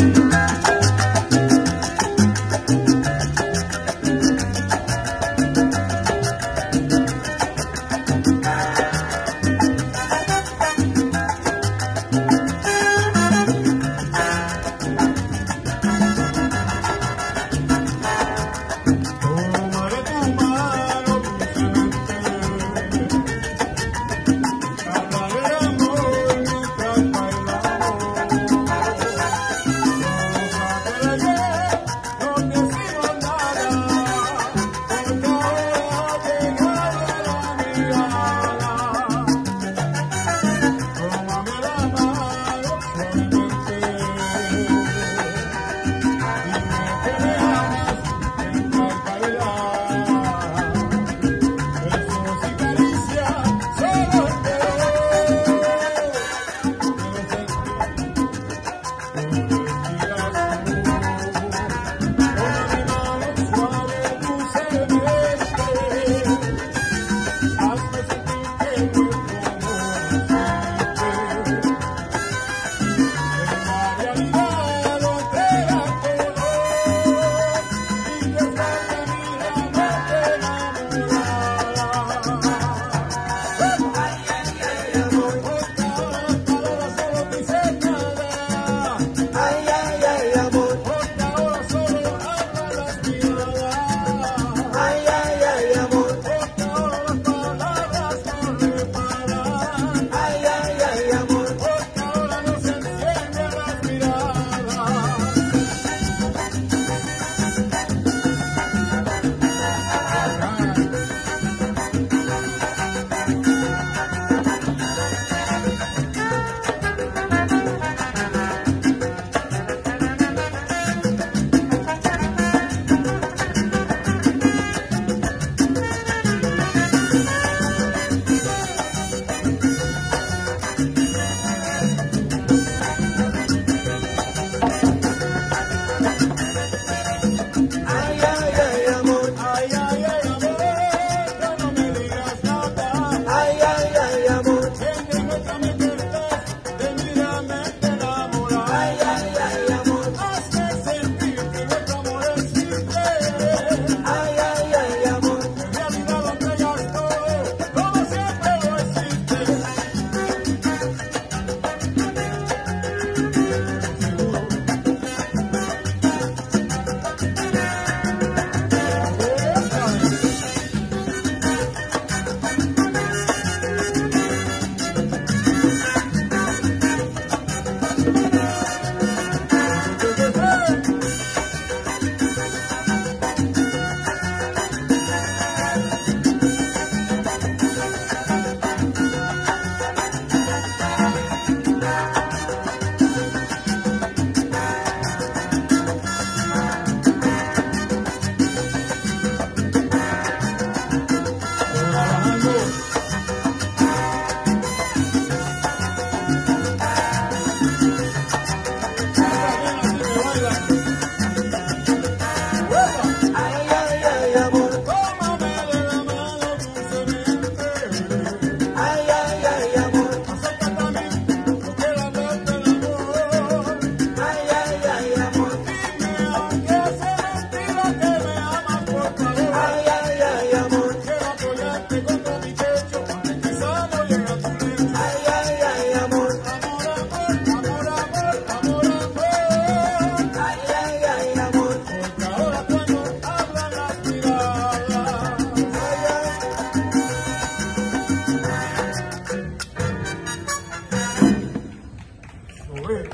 Gracias, vaya, gracias 不是